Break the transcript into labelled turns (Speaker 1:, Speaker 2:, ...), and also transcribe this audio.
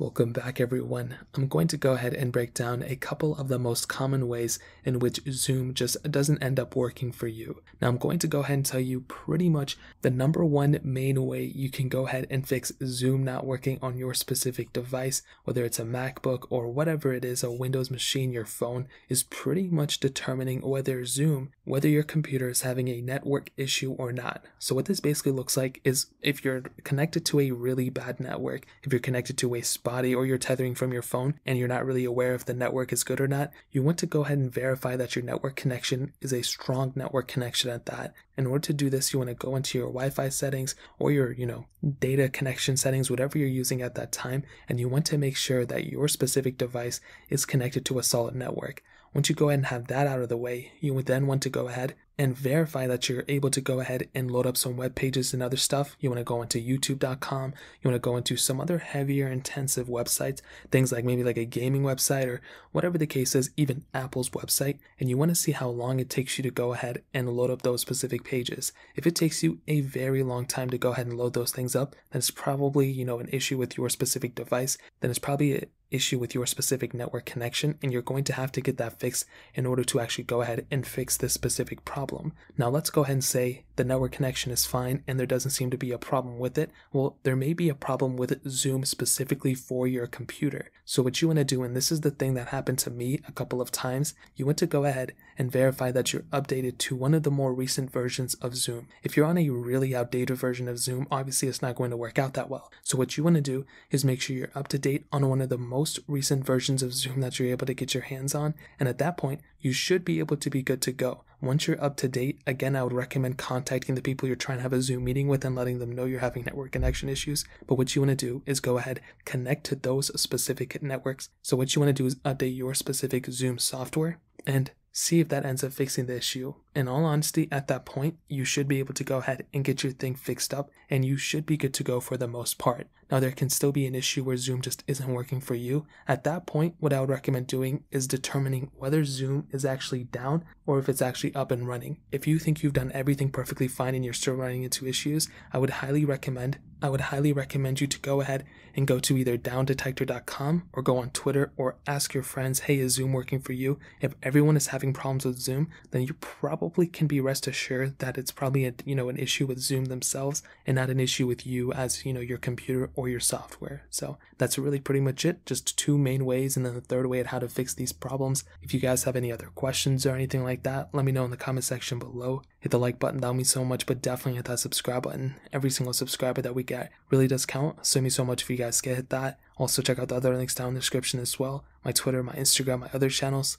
Speaker 1: Welcome back, everyone. I'm going to go ahead and break down a couple of the most common ways in which Zoom just doesn't end up working for you. Now, I'm going to go ahead and tell you pretty much the number one main way you can go ahead and fix Zoom not working on your specific device, whether it's a MacBook or whatever it is, a Windows machine, your phone, is pretty much determining whether Zoom, whether your computer is having a network issue or not. So, what this basically looks like is if you're connected to a really bad network, if you're connected to a body or you're tethering from your phone and you're not really aware if the network is good or not, you want to go ahead and verify that your network connection is a strong network connection at that. In order to do this, you want to go into your Wi-Fi settings or your, you know, data connection settings, whatever you're using at that time, and you want to make sure that your specific device is connected to a solid network. Once you go ahead and have that out of the way, you would then want to go ahead and verify that you're able to go ahead and load up some web pages and other stuff. You want to go into youtube.com, you want to go into some other heavier intensive websites, things like maybe like a gaming website or whatever the case is, even Apple's website, and you want to see how long it takes you to go ahead and load up those specific pages. If it takes you a very long time to go ahead and load those things up, then it's probably, you know, an issue with your specific device, then it's probably an issue with your specific network connection, and you're going to have to get that fixed in order to actually go ahead and fix this specific problem. Now, let's go ahead and say the network connection is fine and there doesn't seem to be a problem with it. Well, there may be a problem with Zoom specifically for your computer. So, what you want to do, and this is the thing that happened to me a couple of times, you want to go ahead and verify that you're updated to one of the more recent versions of Zoom. If you're on a really outdated version of Zoom, obviously it's not going to work out that well. So, what you want to do is make sure you're up to date on one of the most most recent versions of Zoom that you're able to get your hands on. And at that point, you should be able to be good to go. Once you're up to date, again, I would recommend contacting the people you're trying to have a Zoom meeting with and letting them know you're having network connection issues. But what you want to do is go ahead, connect to those specific networks. So, what you want to do is update your specific Zoom software and see if that ends up fixing the issue. In all honesty, at that point, you should be able to go ahead and get your thing fixed up, and you should be good to go for the most part. Now, there can still be an issue where Zoom just isn't working for you. At that point, what I would recommend doing is determining whether Zoom is actually down or if it's actually up and running. If you think you've done everything perfectly fine and you're still running into issues, I would highly recommend I would highly recommend you to go ahead and go to either downdetector.com or go on Twitter or ask your friends, "Hey, is Zoom working for you?" If everyone is having problems with Zoom, then you probably can be rest assured that it's probably a, you know an issue with Zoom themselves and not an issue with you as, you know, your computer or your software. So, that's really pretty much it. Just two main ways and then the third way at how to fix these problems. If you guys have any other questions or anything like that, let me know in the comment section below. Hit the like button, that would mean so much, but definitely hit that subscribe button. Every single subscriber that we get really does count. So means so much if you guys get hit that. Also check out the other links down in the description as well. My Twitter, my Instagram, my other channels.